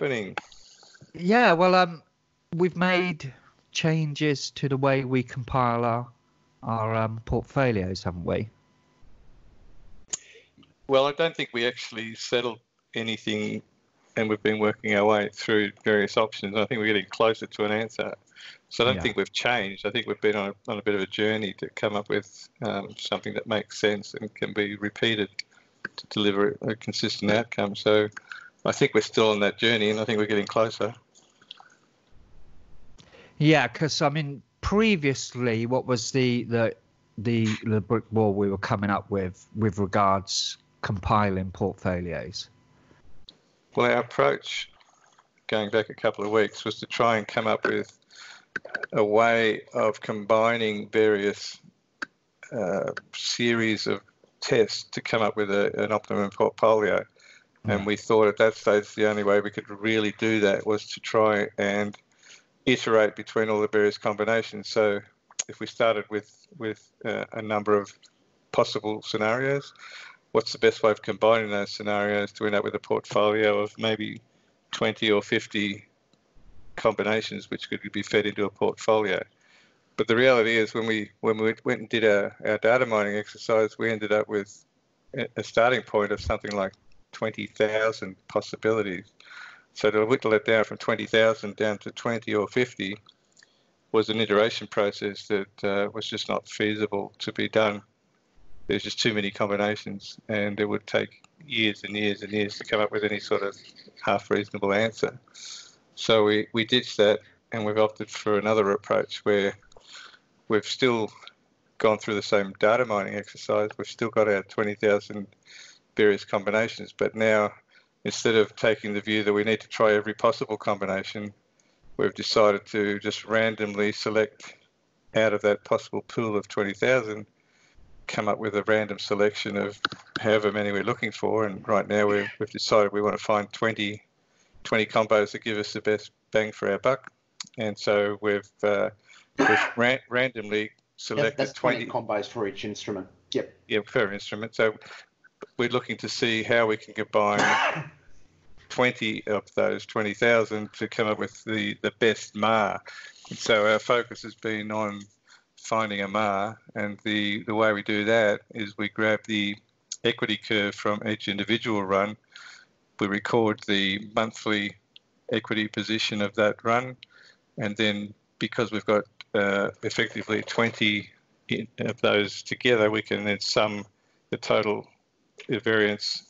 happening? Yeah, well, um, we've made changes to the way we compile our our um, portfolios, haven't we? Well, I don't think we actually settled anything, and we've been working our way through various options. I think we're getting closer to an answer. So I don't Yeah. think we've changed. I think we've been on a, on a bit of a journey to come up with um, something that makes sense and can be repeated to deliver a consistent outcome. So I think we're still on that journey, and I think we're getting closer. Yeah, because I mean, previously, what was the the the the brick wall we were coming up with with regards compiling portfolios? Well, our approach going back a couple of weeks was to try and come up with a way of combining various uh, series of tests to come up with a, an optimum portfolio. And we thought at that stage the only way we could really do that was to try and iterate between all the various combinations. So if we started with with uh, a number of possible scenarios, what's the best way of combining those scenarios to end up with a portfolio of maybe 20 or 50 combinations which could be fed into a portfolio. But the reality is when we when we went and did our, our data mining exercise, we ended up with a a starting point of something like 20,000 possibilities. So to whittle it down from 20,000 down to 20 or 50 was an iteration process that uh, was just not feasible to be done. There's just too many combinations, and it would take years and years and years to come up with any sort of half reasonable answer. So we, we ditched that and we've opted for another approach where we've still gone through the same data mining exercise. We've still got our 20,000 various combinations, but now instead of taking the view that we need to try every possible combination, we've decided to just randomly select out of that possible pool of 20,000, come up with a random selection of however many we're looking for. And right now we've, we've decided we want to find 20, 20 combos that give us the best bang for our buck. And so we've, uh, we've ran, randomly selected that's 20 20, combos for each instrument. Yep. yeah, per instrument. So we're looking to see how we can combine 20 of those 20,000 to come up with the, the best MAR. So our focus has been on finding a MAR, and the, the way we do that is we grab the equity curve from each individual run, we record the monthly equity position of that run, and then because we've got uh, effectively 20 of those together, we can then sum the total variance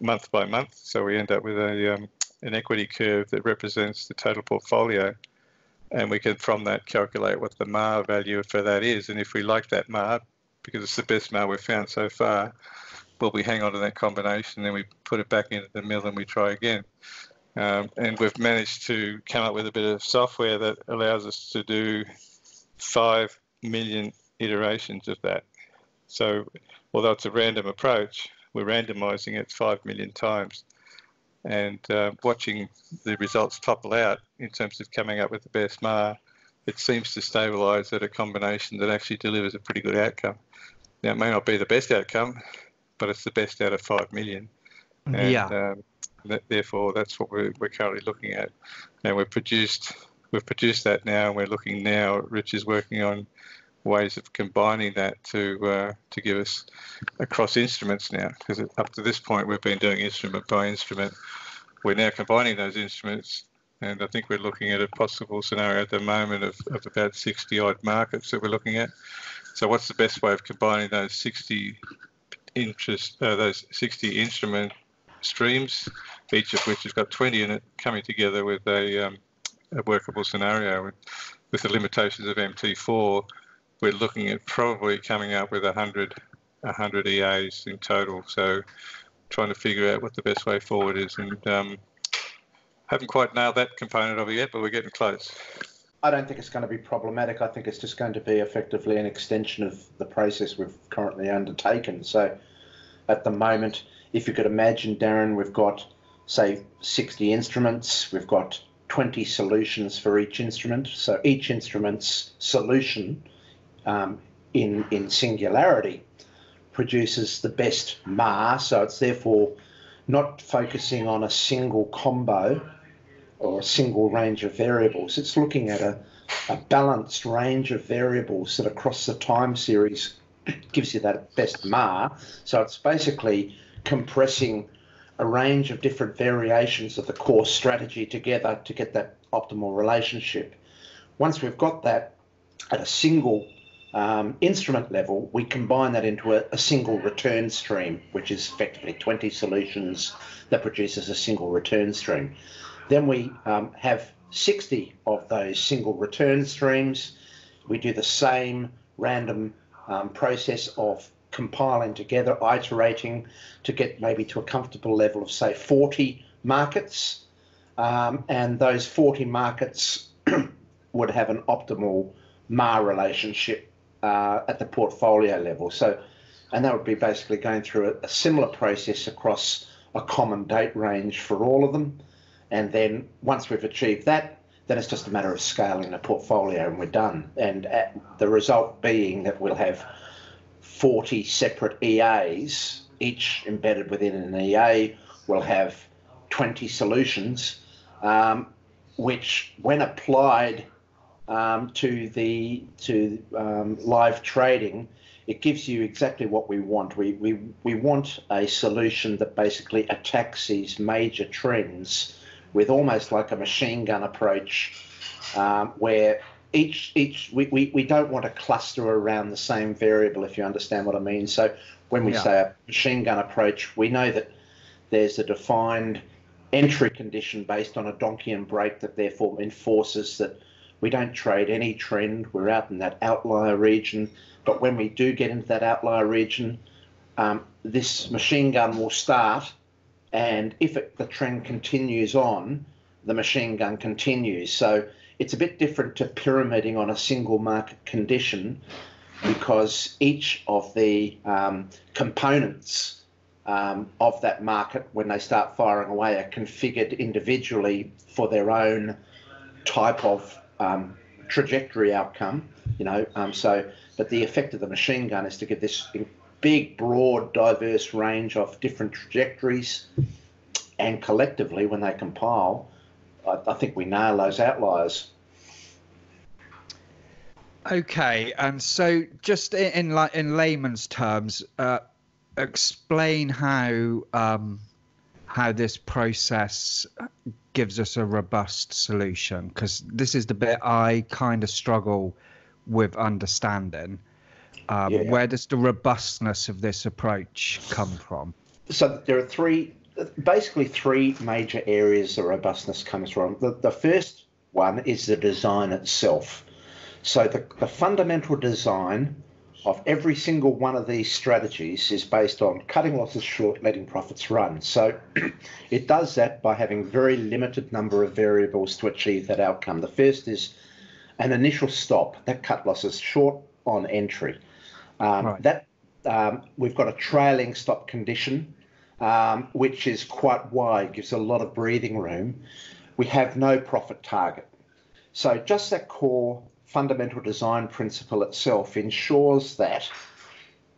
month by month. So we end up with a um, an equity curve that represents the total portfolio, and we can from that calculate what the MAR value for that is. And if we like that MAR, because it's the best MAR we've found so far, well, we hang on to that combination, then we put it back into the mill and we try again. Um, and we've managed to come up with a bit of software that allows us to do five million iterations of that. So, although it's a random approach, we're randomizing it five million times and uh, watching the results topple out in terms of coming up with the best MAR, it seems to stabilize at a combination that actually delivers a pretty good outcome. Now, it may not be the best outcome, but it's the best out of five million. And, yeah. Um, that, therefore, that's what we're, we're currently looking at. And we've produced we've produced that now, and we're looking now. Rich is working on ways of combining that to uh, to give us across instruments now. Because up to this point, we've been doing instrument by instrument. We're now combining those instruments, and I think we're looking at a possible scenario at the moment of, of about 60 odd markets that we're looking at. So, what's the best way of combining those 60 interest, uh, those 60 instrument streams, each of which has got 20 in it, coming together with a, um, a workable scenario. With, with the limitations of MT4, we're looking at probably coming up with 100, 100 EAs in total. So trying to figure out what the best way forward is. And um, haven't quite nailed that component of it yet, but we're getting close. I don't think it's going to be problematic. I think it's just going to be effectively an extension of the process we've currently undertaken. So at the moment, if you could imagine, Darren, we've got, say, 60 instruments, we've got 20 solutions for each instrument. So each instrument's solution um, in, in singularity produces the best MAR, So it's therefore not focusing on a single combo or a single range of variables. It's looking at a, a balanced range of variables that across the time series gives you that best MAR. So it's basically compressing a range of different variations of the core strategy together to get that optimal relationship. Once we've got that at a single um, instrument level, we combine that into a, a, single return stream, which is effectively 20 solutions that produces a single return stream. Then we um, have 60 of those single return streams. We do the same random um, process of compiling together, iterating to get maybe to a comfortable level of, say, 40 markets. Um, and those 40 markets would have an optimal MAR relationship uh, at the portfolio level. So, and that would be basically going through a, a, similar process across a common date range for all of them. And then once we've achieved that, then it's just a matter of scaling the portfolio and we're done. And the result being that we'll have 40 separate EAs, each embedded within an EA, will have 20 solutions, um, which, when applied um, to the to um, live trading, it gives you exactly what we want. We, we, we want a solution that basically attacks these major trends with almost like a machine gun approach, um, where each each we, we, we don't want to cluster around the same variable if you understand what I mean. So when we yeah. say a machine gun approach, we know that there's a defined entry condition based on a Donchian break that therefore enforces that we don't trade any trend. We're out in that outlier region. But when we do get into that outlier region, um, this machine gun will start. And if it, the trend continues on, the machine gun continues. So it's a bit different to pyramiding on a single market condition because each of the um, components um, of that market, when they start firing away, are configured individually for their own type of um, trajectory outcome. You know, um, so but the effect of the machine gun is to give this big, broad, diverse range of different trajectories, and collectively, when they compile, I, I think we nail those outliers. Okay, and so just in in, in layman's terms, uh, explain how um, how this process gives us a robust solution, because this is the bit I kind of struggle with understanding. Um, yeah. Where does the robustness of this approach come from? So there are three basically three major areas the robustness comes from. The, the first one is the design itself. So the, the fundamental design of every single one of these strategies is based on cutting losses short, letting profits run. So it does that by having very limited number of variables to achieve that outcome. The first is an initial stop, that cut losses short on entry. Um, right. That um, we've got a trailing stop condition um, which is quite wide, gives a lot of breathing room. We have no profit target. So just that core fundamental design principle itself ensures that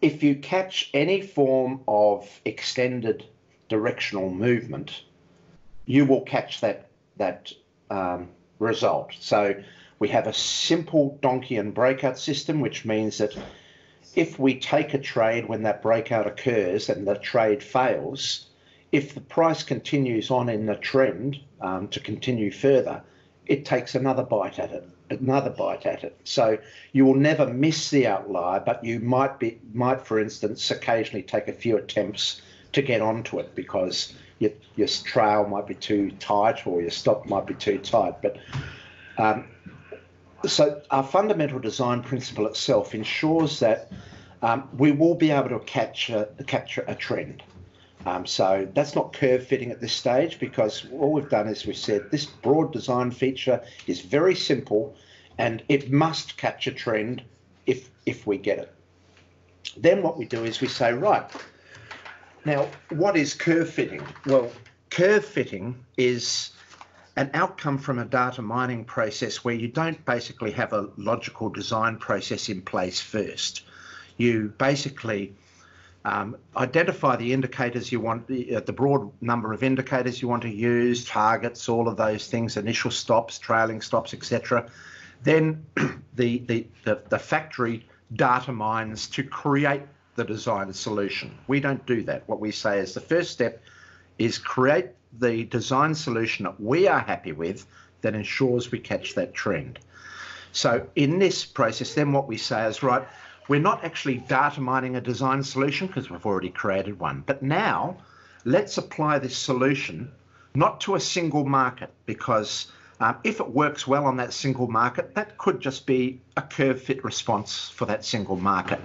if you catch any form of extended directional movement, you will catch that that um, result. So we have a simple Donchian breakout system, which means that if we take a trade when that breakout occurs and the trade fails, if the price continues on in the trend um, to continue further, it takes another bite at it, another bite at it. So you will never miss the outlier, but you might be might, for instance, occasionally take a few attempts to get onto it because your, your trail might be too tight or your stop might be too tight. But um, so our fundamental design principle itself ensures that um, we will be able to capture capture a trend. Um, so that's not curve fitting at this stage because all we've done is we've said this broad design feature is very simple and it must capture trend if if we get it. Then what we do is we say, right, now what is curve fitting? Well, curve fitting is an outcome from a data mining process where you don't basically have a logical design process in place first. You basically um, identify the indicators you want, the, uh, the broad number of indicators you want to use, targets, all of those things, initial stops, trailing stops, etc. Then the, the, the, the factory data mines to create the designed solution. We don't do that. What we say is the first step is create the design solution that we are happy with that ensures we catch that trend. So in this process, then what we say is, right, we're not actually data mining a design solution because we've already created one. But now let's apply this solution not to a single market because um, if it works well on that single market, that could just be a curve fit response for that single market.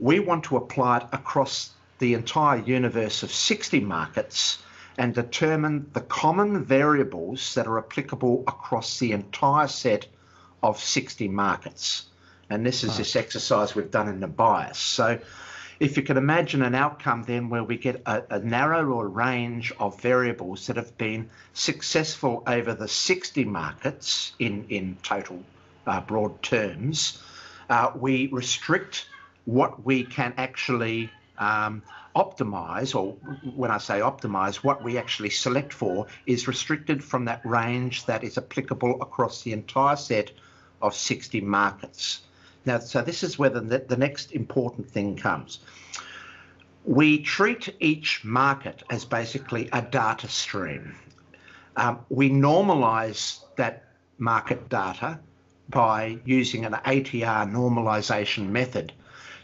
We want to apply it across the entire universe of 60 markets and determine the common variables that are applicable across the entire set of 60 markets. And this is this exercise we've done in the bias. So if you can imagine an outcome then where we get a, a narrower range of variables that have been successful over the 60 markets in, in total uh, broad terms, uh, we restrict what we can actually um, optimize, or when I say optimize, what we actually select for is restricted from that range that is applicable across the entire set of 60 markets. Now, so this is where the, the next important thing comes. We treat each market as basically a data stream. Um, we normalize that market data by using an ATR normalization method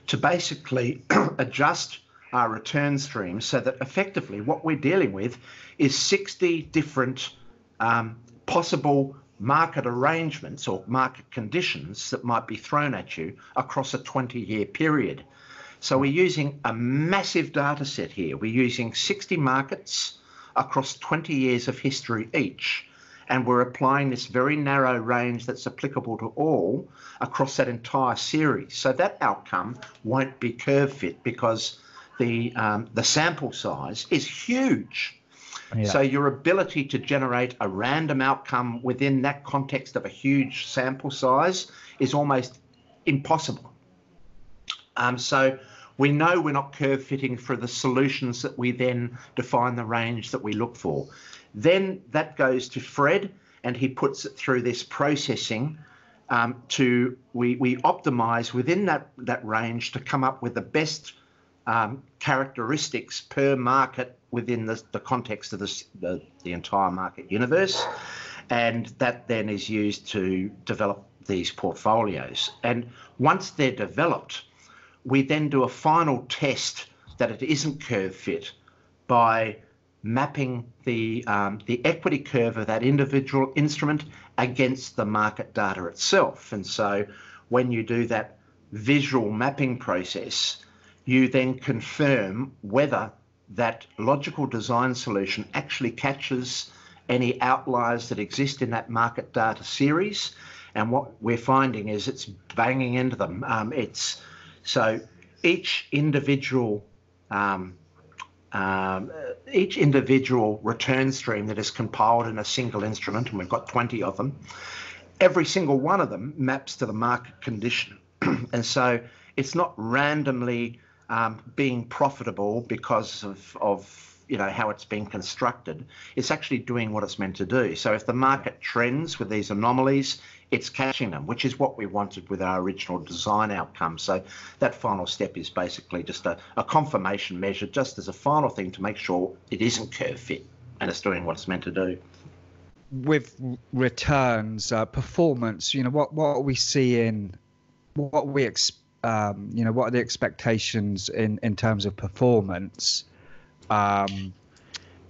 to basically adjust our return streams so that effectively what we're dealing with is 60 different um, possible market arrangements or market conditions that might be thrown at you across a 20 year period. So we're using a massive data set here. We're using 60 markets across 20 years of history each. And we're applying this very narrow range that's applicable to all across that entire series. So that outcome won't be curve fit because the, um, the sample size is huge. So your ability to generate a random outcome within that context of a huge sample size is almost impossible. Um, so we know we're not curve fitting for the solutions that we then define the range that we look for. Then that goes to Fred and he puts it through this processing um, to we, we optimize within that, that range to come up with the best um, characteristics per market within the, the context of the, the, the entire market universe. And that then is used to develop these portfolios. And once they're developed, we then do a final test that it isn't curve fit by mapping the, um, the equity curve of that individual instrument against the market data itself. And so when you do that visual mapping process, you then confirm whether that logical design solution actually catches any outliers that exist in that market data series. And what we're finding is it's banging into them. Um, it's so each individual um, um, each individual return stream that is compiled in a single instrument, and we've got 20 of them, every single one of them maps to the market condition. and so it's not randomly um, being profitable because of, of you know how it's been constructed it's actually doing what it's meant to do. So if the market trends with these anomalies it's catching them which is what we wanted with our original design outcome. So that final step is basically just a, a confirmation measure just as a final thing to make sure it isn't curve fit and it's doing what it's meant to do. With returns uh, performance you know what what are we seeing what we expect um, you know, what are the expectations in, in terms of performance? Um,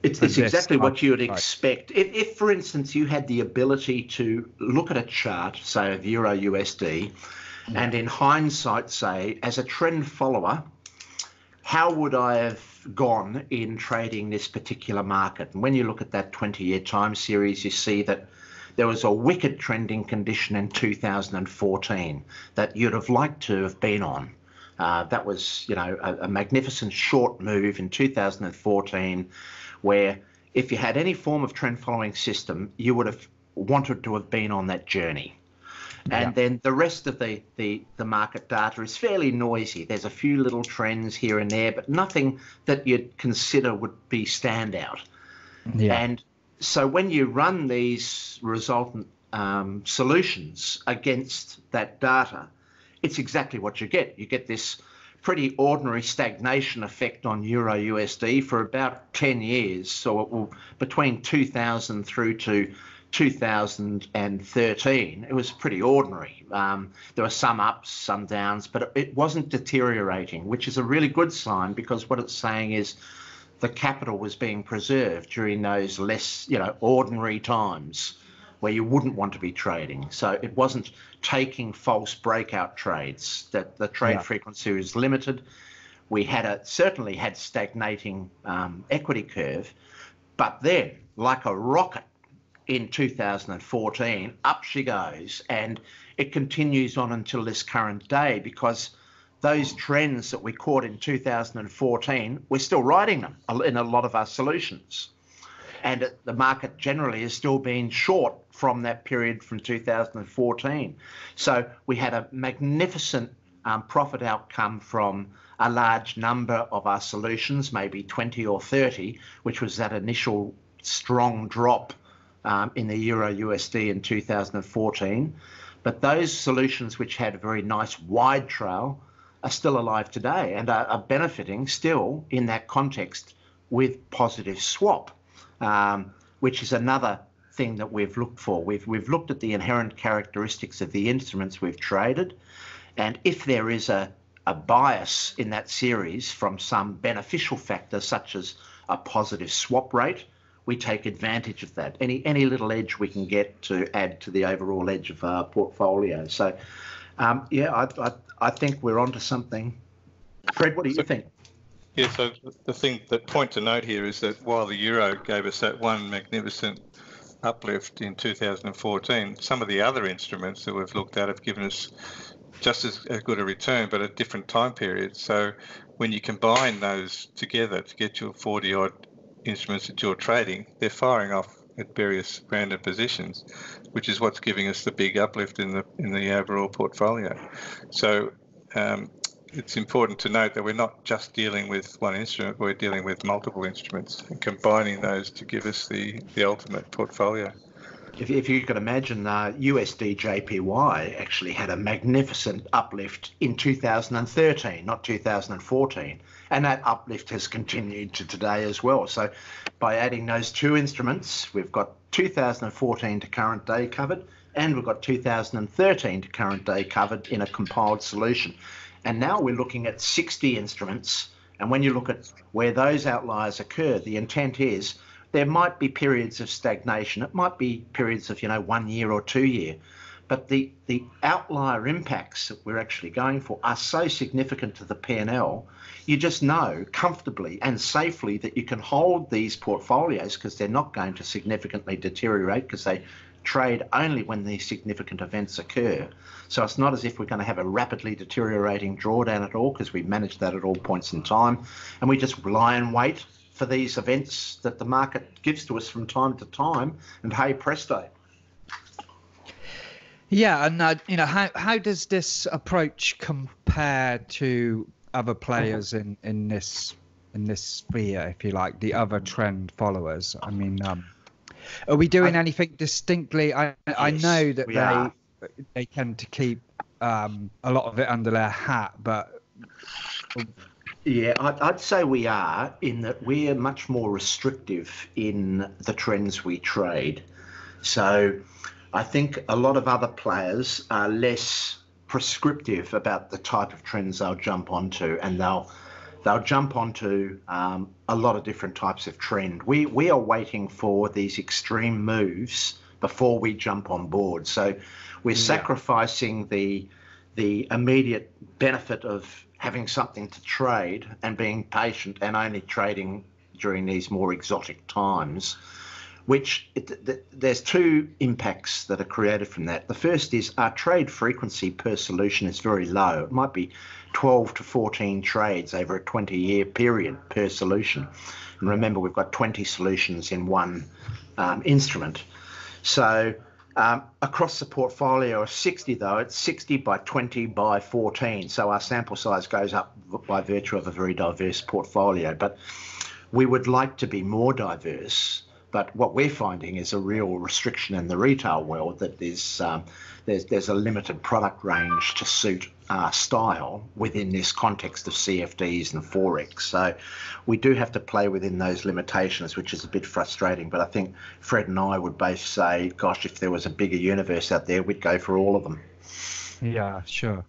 it's, it's exactly what you would expect. If, if, for instance, you had the ability to look at a chart, say of Euro USD, yeah. and in hindsight say, as a trend follower, how would I have gone in trading this particular market? And when you look at that 20 year time series, you see that there was a wicked trending condition in 2014 that you'd have liked to have been on. Uh, that was, you know, a, a, magnificent short move in 2014, where if you had any form of trend following system, you would have wanted to have been on that journey. And yeah. then the rest of the, the, the market data is fairly noisy. There's a few little trends here and there, but nothing that you'd consider would be standout. Yeah. And so when you run these resultant um, solutions against that data, it's exactly what you get. You get this pretty ordinary stagnation effect on Euro USD for about 10 years. So it will between 2000 through to 2013, it was pretty ordinary. Um, there were some ups, some downs, but it wasn't deteriorating, which is a really good sign because what it's saying is the capital was being preserved during those less, you know, ordinary times where you wouldn't want to be trading. So it wasn't taking false breakout trades. That the trade yeah. frequency was limited. We had a certainly had stagnating um, equity curve, but then like a rocket in 2014, up she goes, and it continues on until this current day because those trends that we caught in 2014, we're still riding them in a lot of our solutions. And the market generally has still been short from that period from 2014. So we had a magnificent um, profit outcome from a large number of our solutions, maybe 20 or 30, which was that initial strong drop um, in the Euro USD in 2014. But those solutions which had a very nice wide trail are still alive today and are, are benefiting still in that context with positive swap, um, which is another thing that we've looked for. We've, we've looked at the inherent characteristics of the instruments we've traded, and if there is a, a bias in that series from some beneficial factor, such as a positive swap rate, we take advantage of that. Any any little edge we can get to add to the overall edge of our portfolio. So, um, yeah, I, I, I think we're onto something. Fred, what do you so, think? Yeah, so the thing, the point to note here is that while the euro gave us that one magnificent uplift in 2014, some of the other instruments that we've looked at have given us just as, good a return, but at different time periods. So when you combine those together to get your 40 odd instruments that you're trading, they're firing off at various random positions, which is what's giving us the big uplift in the in the overall portfolio. So um, it's important to note that we're not just dealing with one instrument; we're dealing with multiple instruments and combining those to give us the the ultimate portfolio. If, if you could imagine, uh, USD JPY actually had a magnificent uplift in 2013, not 2014 and that uplift has continued to today as well. So by adding those two instruments, we've got 2014 to current day covered, and we've got 2013 to current day covered in a compiled solution. And now we're looking at 60 instruments. And when you look at where those outliers occur, the intent is there might be periods of stagnation. It might be periods of, you know, one year or two year. But the, the outlier impacts that we're actually going for are so significant to the P&L you just know comfortably and safely that you can hold these portfolios because they're not going to significantly deteriorate because they trade only when these significant events occur. So it's not as if we're going to have a rapidly deteriorating drawdown at all because we manage that at all points in time. And we just lie and wait for these events that the market gives to us from time to time. And hey, presto. Yeah, and uh, you know how how does this approach compare to other players in in this in this sphere, if you like, the other trend followers. I mean, um, are we doing I, anything distinctly? I yes, I know that they are. they tend to keep um, a lot of it under their hat, but yeah, I'd, I'd, say we are in that we're much more restrictive in the trends we trade. So I think a lot of other players are less prescriptive about the type of trends they'll jump onto, and they'll they'll jump onto um, a lot of different types of trend. We we are waiting for these extreme moves before we jump on board. So we're yeah. sacrificing the the immediate benefit of having something to trade and being patient and only trading during these more exotic times which it, there's two impacts that are created from that. The first is our trade frequency per solution is very low. It might be 12 to 14 trades over a 20 year period per solution. And remember, we've got 20 solutions in one um, instrument. So Um, across the portfolio of 60, though, it's 60 by 20 by 14. So our sample size goes up by virtue of a very diverse portfolio. But we would like to be more diverse. But what we're finding is a real restriction in the retail world that there's um, there's there's a limited product range to suit our style within this context of CFDs and forex. So we do have to play within those limitations, which is a bit frustrating. But I think Fred and I would both say, gosh, if there was a bigger universe out there, we'd go for all of them. Yeah, sure,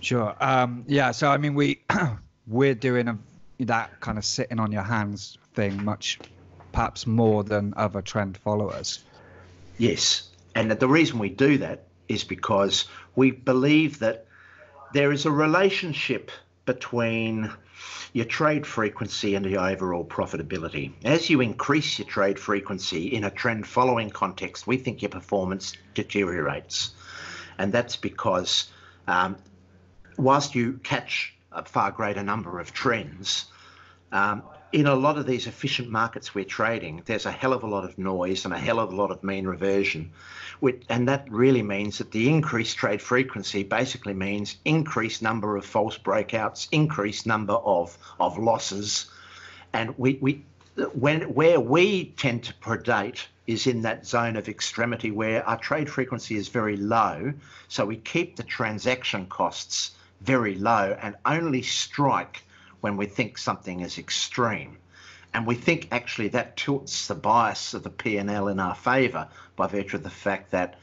sure. Um, yeah, so I mean, we we're doing a, that kind of sitting on your hands thing much perhaps more than other trend followers. Yes. And the reason we do that is because we believe that there is a relationship between your trade frequency and your overall profitability. As you increase your trade frequency in a trend following context, we think your performance deteriorates. And that's because um, whilst you catch a far greater number of trends, um, in a lot of these efficient markets we're trading, there's a hell of a lot of noise and a hell of a lot of mean reversion. And that really means that the increased trade frequency basically means increased number of false breakouts, increased number of, of losses. And we, we when where we tend to predate is in that zone of extremity where our trade frequency is very low. So we keep the transaction costs very low and only strike when we think something is extreme. And we think actually that tilts the bias of the P&L in our favour by virtue of the fact that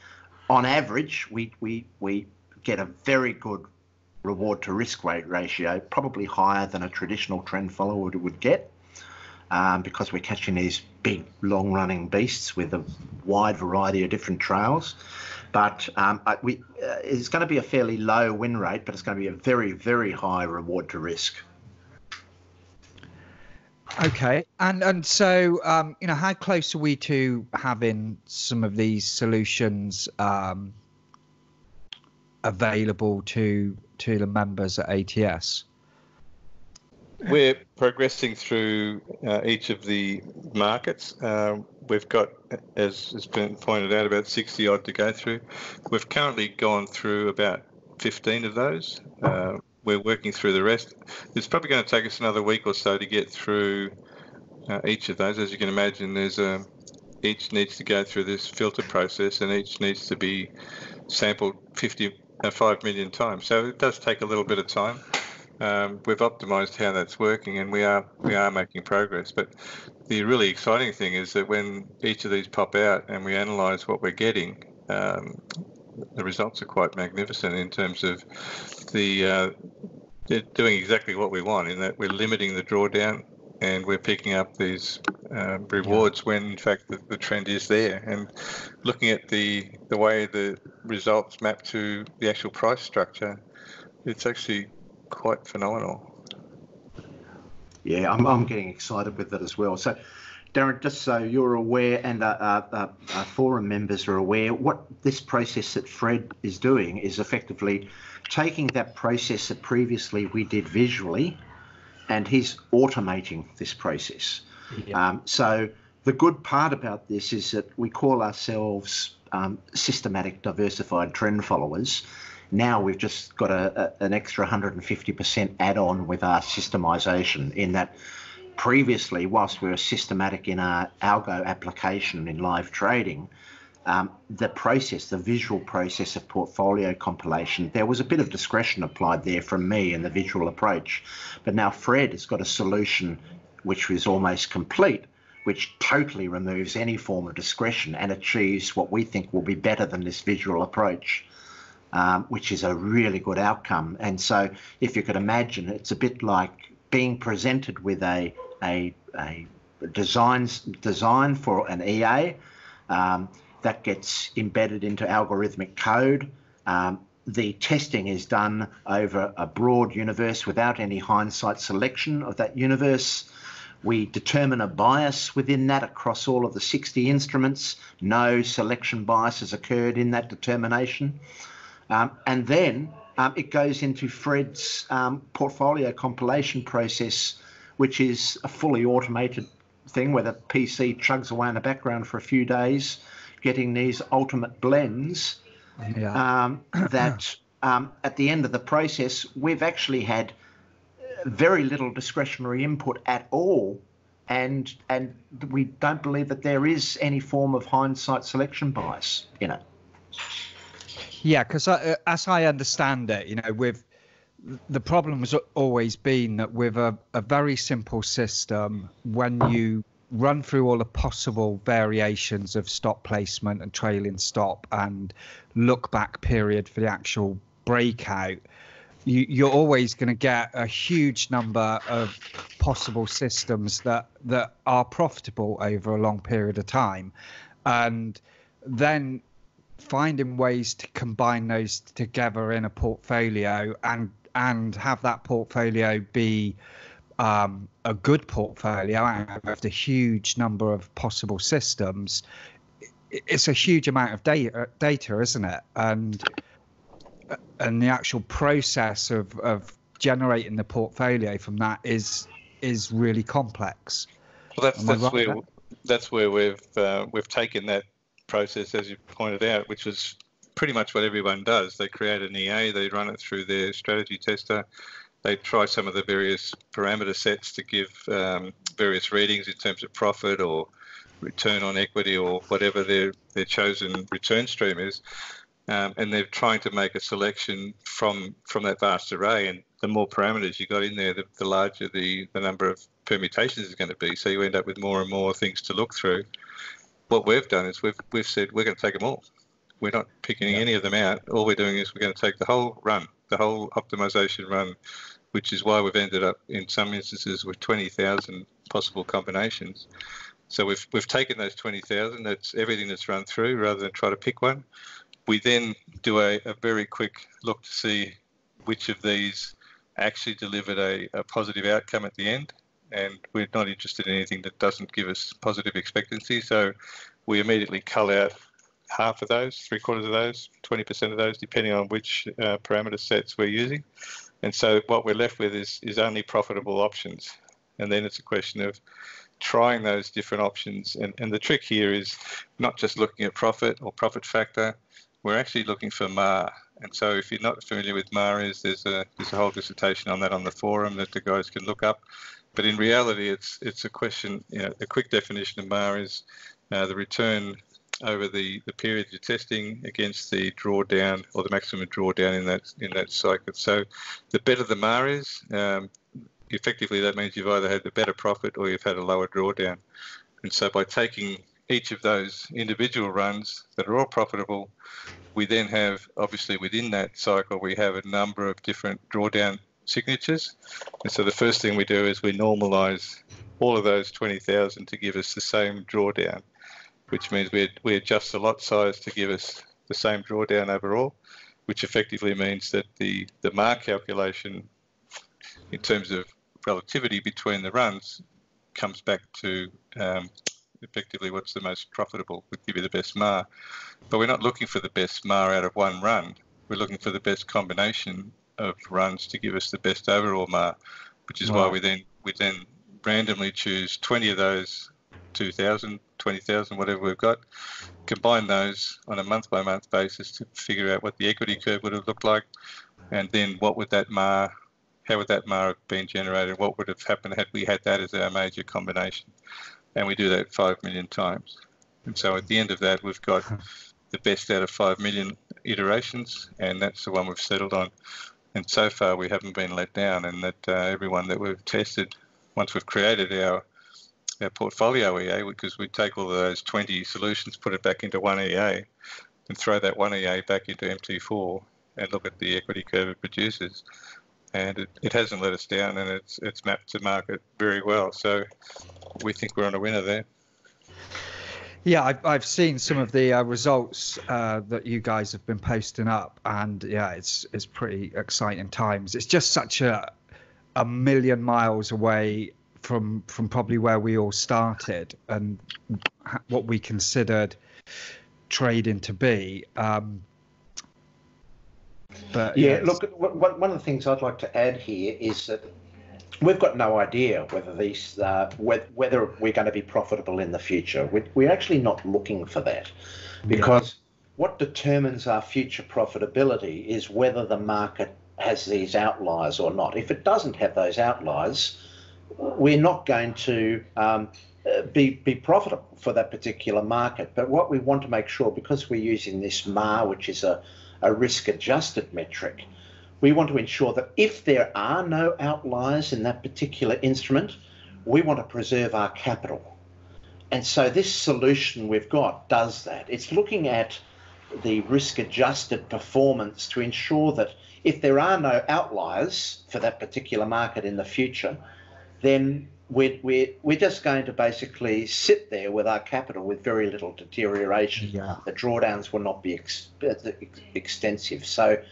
on average we, we, we get a very good reward to risk rate ratio, probably higher than a traditional trend follower would get. Um, because we're catching these big, long running beasts with a wide variety of different trails. But um, we, uh, it's going to be a fairly low win rate, but it's going to be a very, very high reward to risk. Okay, and and so um, you know, how close are we to having some of these solutions um, available to to the members at ATS? We're progressing through uh, each of the markets. Um, we've got, as has been pointed out, about 60 odd to go through. We've currently gone through about 15 of those. Uh, we're working through the rest. It's probably going to take us another week or so to get through uh, each of those. As you can imagine, there's a each needs to go through this filter process, and each needs to be sampled 50, uh, 5 million times. So it does take a little bit of time. Um, we've optimized how that's working, and we are we are making progress. But the really exciting thing is that when each of these pop out and we analyze what we're getting, um, the results are quite magnificent in terms of the uh, doing exactly what we want in that we're limiting the drawdown and we're picking up these uh, rewards when in fact the, the, trend is there. And looking at the the way the results map to the actual price structure it's actually quite phenomenal. Yeah i'm, I'm getting excited with it as well. So Darren, just so you're aware and our, uh, uh, uh, forum members are aware, what this process that Fred is doing is effectively taking that process that previously we did visually and he's automating this process. Yeah. Um, so the good part about this is that we call ourselves um, systematic diversified trend followers. Now we've just got a, a, an extra 150% add-on with our systemization in that previously, whilst we were systematic in our algo application in live trading, um, the process, the visual process of portfolio compilation, there was a bit of discretion applied there from me in the visual approach. But now Fred has got a solution which is almost complete, which totally removes any form of discretion and achieves what we think will be better than this visual approach. Um, which is a really good outcome. And so, if you could imagine, it's a bit like being presented with a a, a designs design for an EA um, that gets embedded into algorithmic code. Um, the testing is done over a broad universe without any hindsight selection of that universe. We determine a bias within that across all of the 60 instruments. No selection bias has occurred in that determination. Um, and then um, it goes into Fred's um, portfolio compilation process which is a fully automated thing where the PC chugs away in the background for a few days, getting these ultimate blends Yeah. um, that um, at the end of the process, we've actually had very little discretionary input at all. And and we don't believe that there is any form of hindsight selection bias in it. Yeah, because as I understand it, you know, with the problem has always been that with a, a very simple system, when you run through all the possible variations of stop placement and trailing stop and look back period for the actual breakout, you, you're always going to get a huge number of possible systems that that are profitable over a long period of time, and then finding ways to combine those together in a portfolio and and have that portfolio be um, a good portfolio out of the huge number of possible systems, it's a huge amount of data, data, isn't it? And and the actual process of, of generating the portfolio from that is is really complex. Well, that's that's where that's where we've uh, we've taken that process, as you pointed out, which was pretty much what everyone does. They create an EA, they run it through their strategy tester, they try some of the various parameter sets to give um, various readings in terms of profit or return on equity or whatever their their chosen return stream is. Um, and they're trying to make a selection from from that vast array. And the more parameters you got in there, the, the larger the, the number of permutations is going to be. So you end up with more and more things to look through. What we've done is we've we've said we're going to take them all. We're not picking yeah. any of them out. All we're doing is we're going to take the whole run, the whole optimization run, which is why we've ended up in some instances with 20,000 possible combinations. So we've we've taken those 20,000. That's everything that's run through, rather than try to pick one. We then do a, a very quick look to see which of these actually delivered a, a positive outcome at the end. And we're not interested in anything that doesn't give us positive expectancy. So we immediately cull out half of those, three quarters of those, 20% of those, depending on which uh, parameter sets we're using. And so what we're left with is, is only profitable options. And then it's a question of trying those different options. And, and the trick here is not just looking at profit or profit factor, we're actually looking for MAR. And so if you're not familiar with MAR is, there's a, there's a whole dissertation on that on the forum that the guys can look up. But in reality, it's it's a question, you know, a quick definition of MAR is uh, the return over the, the period you're testing against the drawdown or the maximum drawdown in that in that cycle. So the better the MAR is, um, effectively that means you've either had a better profit or you've had a lower drawdown. And so by taking each of those individual runs that are all profitable, we then have obviously within that cycle we have a number of different drawdown signatures. And so the first thing we do is we normalize all of those 20,000 to give us the same drawdown which means we, we adjust the lot size to give us the same drawdown overall, which effectively means that the, the MAR calculation in terms of relativity between the runs comes back to um, effectively what's the most profitable would give you the best MAR. But we're not looking for the best MAR out of one run. We're looking for the best combination of runs to give us the best overall MAR, which is wow. why we then we then randomly choose 20 of those 2,000 20,000, whatever we've got, combine those on a month by month basis to figure out what the equity curve would have looked like, and then what would that MAR, how would that MAR have been generated, what would have happened had we had that as our major combination. And we do that 5 million times. And so at the end of that, we've got the best out of 5 million iterations, and that's the one we've settled on. And so far, we haven't been let down, and that uh, everyone that we've tested, once we've created our our portfolio EA because we take all of those 20 solutions, put it back into one EA, and throw that one EA back into MT4 and look at the equity curve it produces. And it, it hasn't let us down, and it's it's mapped to market very well. So we think we're on a winner there. Yeah, I've, I've seen some of the uh, results uh, that you guys have been posting up, and yeah, it's it's pretty exciting times. It's just such a a million miles away from from probably where we all started and what we considered trading to be. Um, but yeah, look, one of the things I'd like to add here is that we've got no idea whether these uh, whether we're going to be profitable in the future. We're actually not looking for that because what determines our future profitability is whether the market has these outliers or not. If it doesn't have those outliers, we're not going to um, be, be profitable for that particular market. But what we want to make sure, because we're using this MAR, which is a, a risk adjusted metric, we want to ensure that if there are no outliers in that particular instrument, we want to preserve our capital. And so this solution we've got does that. It's looking at the risk adjusted performance to ensure that if there are no outliers for that particular market in the future, then we're, we're, we're just going to basically sit there with our capital with very little deterioration. Yeah. The drawdowns will not be ex- extensive. So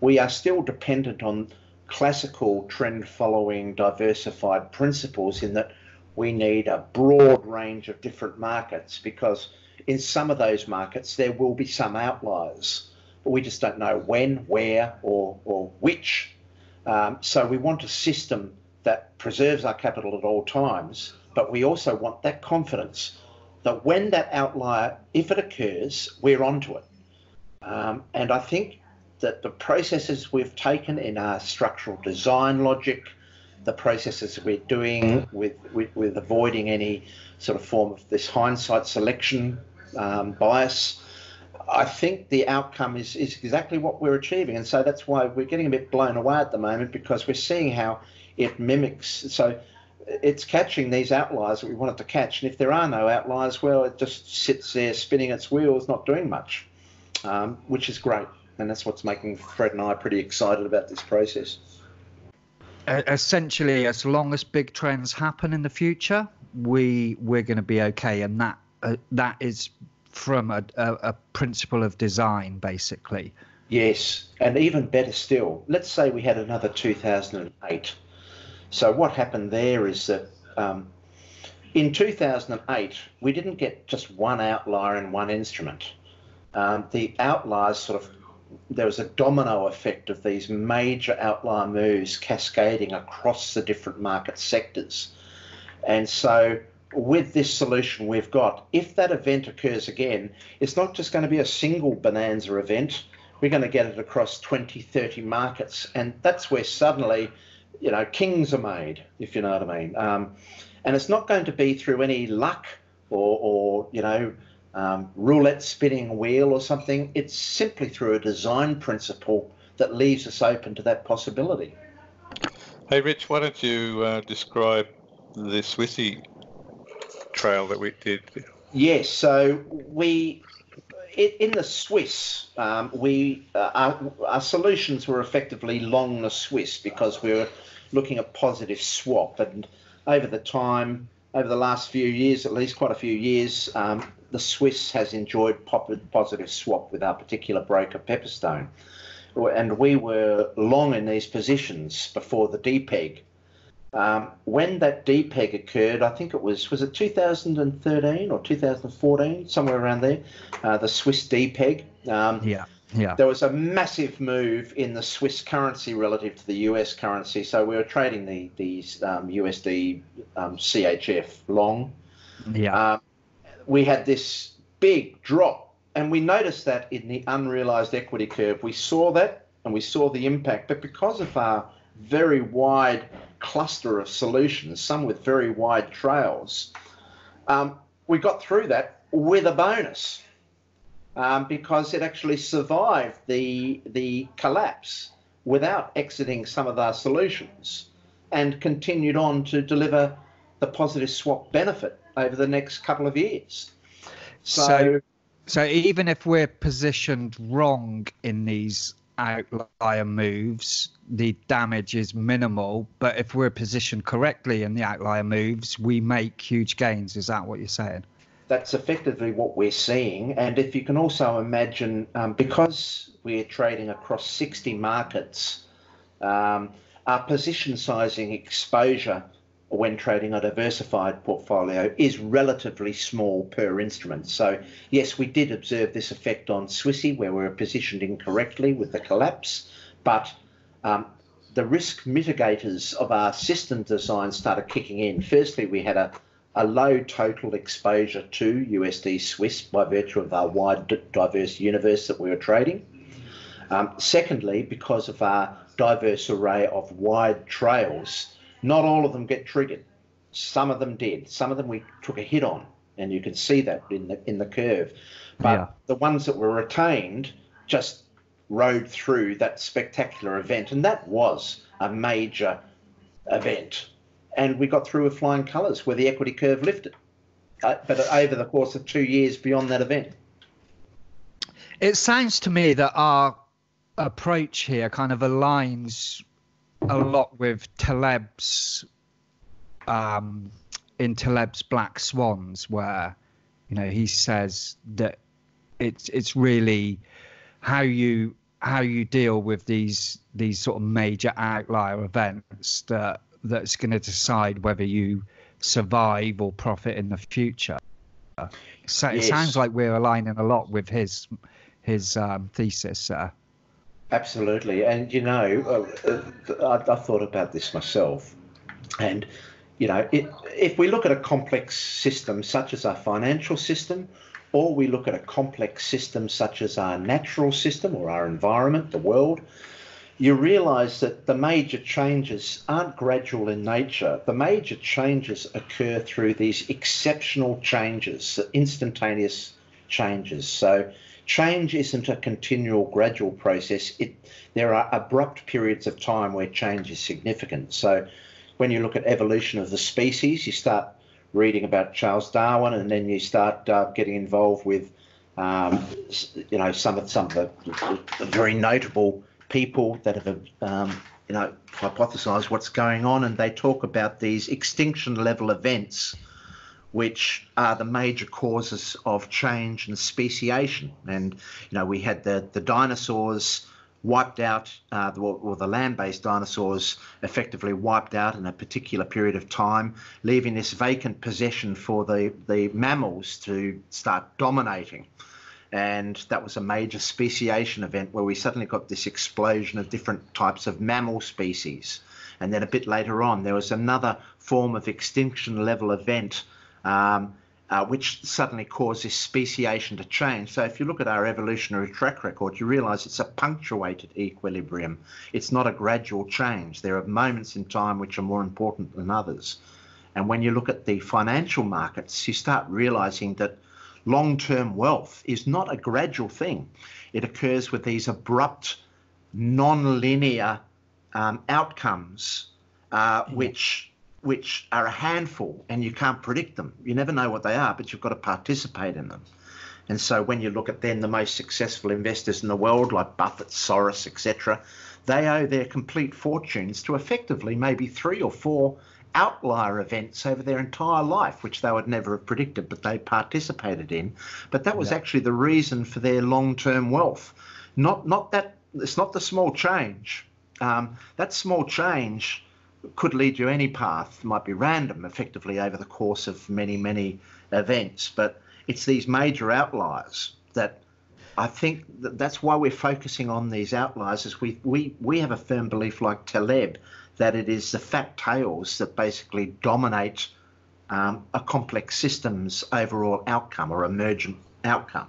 we are still dependent on classical trend following diversified principles in that we need a broad range of different markets because in some of those markets there will be some outliers, but we just don't know when, where, or, or which. Um, so we want a system that preserves our capital at all times, but we also want that confidence that when that outlier, if it occurs, we're onto it. Um, and I think that the processes we've taken in our structural design logic, the processes we're doing with, with, with avoiding any sort of form of this hindsight selection um, bias, I think the outcome is, is exactly what we're achieving. And so that's why we're getting a bit blown away at the moment because we're seeing how it mimics. So it's catching these outliers that we want it to catch. And if there are no outliers, well, it just sits there spinning its wheels, not doing much, um, which is great. And that's what's making Fred and I pretty excited about this process. Essentially, as long as big trends happen in the future, we we're going to be okay, and that uh, that is from a, a, a principle of design, basically. Yes, and even better still, let's say we had another 2008 so what happened there is that um, in 2008, we didn't get just one outlier in one instrument. Um, the outliers sort of, there was a domino effect of these major outlier moves cascading across the different market sectors. And so with this solution we've got, if that event occurs again, it's not just going to be a single bonanza event. We're going to get it across 20, 30 markets. And that's where suddenly you know, kings are made, if you know what I mean. Um, and it's not going to be through any luck or, or you know, um, roulette spinning wheel or something. It's simply through a design principle that leaves us open to that possibility. Hey, Rich, why don't you uh, describe the Swissy trail that we did? Yes, so we in the Swiss, um, we uh, our, our, solutions were effectively long the Swiss because we were looking at positive swap. And over the time, over the last few years, at least quite a few years, um, the Swiss has enjoyed positive swap with our particular broker, Pepperstone. And we were long in these positions before the depeg. Um, when that depeg occurred, I think it was was it 2013 or 2014, somewhere around there, uh, the Swiss depeg. Um, yeah. Yeah. There was a massive move in the Swiss currency relative to the US currency. So we were trading the these um, USD um, CHF long. Yeah. Uh, we had this big drop, and we noticed that in the unrealized equity curve. We saw that, and we saw the impact. But because of our very wide cluster of solutions, some with very wide trails, um, we got through that with a bonus um, because it actually survived the the collapse without exiting some of our solutions and continued on to deliver the positive swap benefit over the next couple of years. So, so, so even if we're positioned wrong in these outlier moves, the damage is minimal. But if we're positioned correctly in the outlier moves, we make huge gains. Is that what you're saying? That's effectively what we're seeing. And if you can also imagine, um, because we're trading across 60 markets, um, our position sizing exposure when trading a diversified portfolio is relatively small per instrument. So, yes, we did observe this effect on Swissy where we were positioned incorrectly with the collapse, but um, the risk mitigators of our system design started kicking in. Firstly, we had a, a low total exposure to USD Swiss by virtue of our wide diverse universe that we were trading. Um, secondly, because of our diverse array of wide trails, not all of them get triggered. Some of them did. Some of them we took a hit on, and you can see that in the in the curve. But yeah. the ones that were retained just rode through that spectacular event, and that was a major event. And we got through with flying colours where the equity curve lifted, uh, but over the course of two years beyond that event. It sounds to me that our approach here kind of aligns a lot with Taleb's um, in Taleb's Black Swans, where you know he says that it's it's really how you how you deal with these these sort of major outlier events that that's going to decide whether you survive or profit in the future. So yes. it sounds like we're aligning a lot with his his um, thesis. Uh. Absolutely, and you know, uh, uh, I've thought about this myself, and you know, it, if we look at a complex system such as our financial system or we look at a complex system such as our natural system or our environment, the world, you realize that the major changes aren't gradual in nature. The major changes occur through these exceptional changes, instantaneous changes. So change isn't a continual gradual process. It, there are abrupt periods of time where change is significant. So when you look at evolution of the species, you start reading about Charles Darwin, and then you start uh, getting involved with, um, you know, some of some of the, the, very notable people that have, um, you know, hypothesized what's going on, and they talk about these extinction level events, which are the major causes of change and speciation. And you know, we had the the dinosaurs wiped out, uh, or the land-based dinosaurs effectively wiped out in a particular period of time, leaving this vacant possession for the, the mammals to start dominating. And that was a major speciation event where we suddenly got this explosion of different types of mammal species. And then a bit later on, there was another form of extinction level event um, uh, which suddenly causes speciation to change. So if you look at our evolutionary track record, you realize it's a punctuated equilibrium. It's not a gradual change. There are moments in time which are more important than others. And when you look at the financial markets, you start realizing that long-term wealth is not a gradual thing. It occurs with these abrupt, non-linear um, outcomes, uh, which which are a handful and you can't predict them. You never know what they are, but you've got to participate in them. And so when you look at then the most successful investors in the world, like Buffett, Soros, etc., they owe their complete fortunes to effectively maybe three or four outlier events over their entire life, which they would never have predicted, but they participated in. But that was yeah. actually the reason for their long-term wealth. Not not that it's not the small change. Um, that small change could lead you any path, might be random effectively over the course of many, many events, but it's these major outliers that I think that that's why we're focusing on these outliers is we, we, we have a firm belief like Taleb that it is the fat tails that basically dominate um, a complex system's overall outcome or emergent outcome.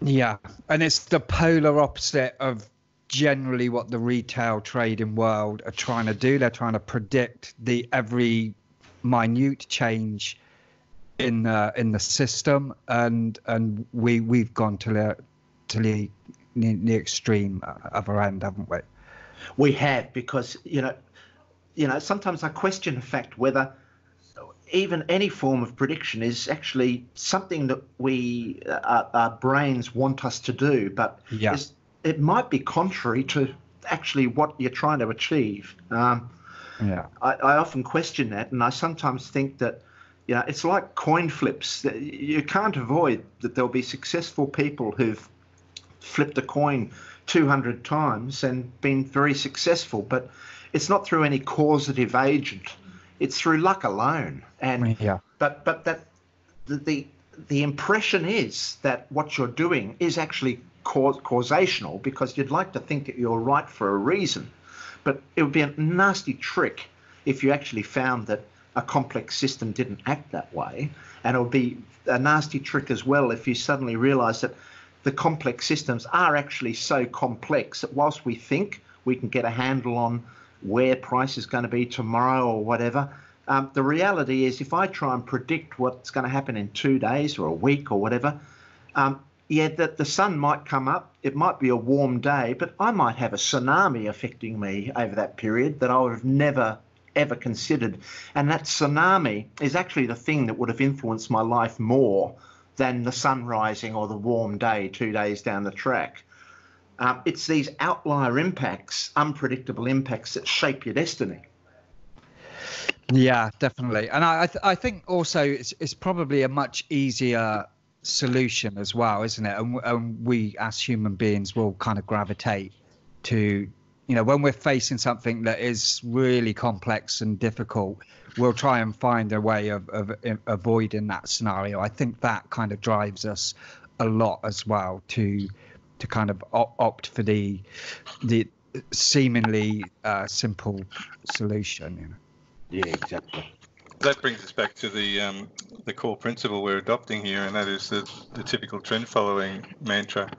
Yeah, and it's the polar opposite of generally what the retail trading world are trying to do. They're trying to predict the every minute change in the in the system, and and we we've gone to the to the the extreme other end, haven't we? We have because you know, you know sometimes I question the fact whether even any form of prediction is actually something that we uh, our brains want us to do, but yeah it might be contrary to actually what you're trying to achieve. Um, yeah. I, I, often question that, and I sometimes think that, you know, it's like coin flips. You can't avoid that there'll be successful people who've flipped a coin 200 times and been very successful, but it's not through any causative agent. It's through luck alone. And yeah. but but that the, the the impression is that what you're doing is actually causational because you'd like to think that you're right for a reason. But it would be a nasty trick if you actually found that a complex system didn't act that way. And it would be a nasty trick as well if you suddenly realize that the complex systems are actually so complex that whilst we think we can get a handle on where price is going to be tomorrow or whatever, um, the reality is if I try and predict what's going to happen in two days or a week or whatever, um, yeah, that the sun might come up, it might be a warm day, but I might have a tsunami affecting me over that period that I would have never ever considered. And that tsunami is actually the thing that would have influenced my life more than the sun rising or the warm day two days down the track. Uh, it's these outlier impacts, unpredictable impacts that shape your destiny. Yeah, definitely. And I, I, th- I think also it's, it's probably a much easier solution as well, isn't it? And, and we as human beings will kind of gravitate to you know, when we're facing something that is really complex and difficult, we'll try and find a way of, of, of avoiding that scenario. I think that kind of drives us a lot as well to to kind of opt for the the seemingly uh, simple solution. You know? Yeah, exactly. That brings us back to the um, the core principle we're adopting here, and that is the, the typical trend following mantra: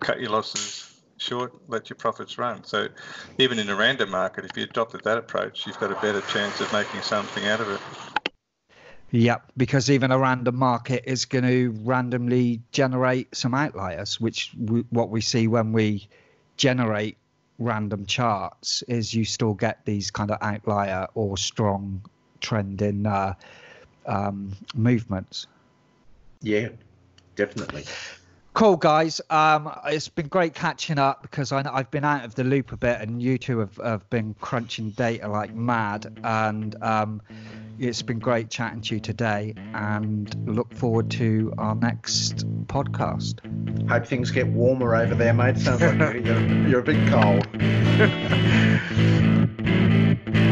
cut your losses, short, let your profits run. So even in a random market, if you adopted that approach, you've got a better chance of making something out of it. Yep, because even a random market is going to randomly generate some outliers, which we, what we see when we generate random charts is you still get these kind of outlier or strong trend in uh, um, movements. Yeah, definitely. Cool, guys. Um, it's been great catching up because I, have been out of the loop a bit, and you two have, have been crunching data like mad. And um, it's been great chatting to you today, and look forward to our next podcast. Hope things get warmer over there, mate. Sounds like you're, you're a bit cold.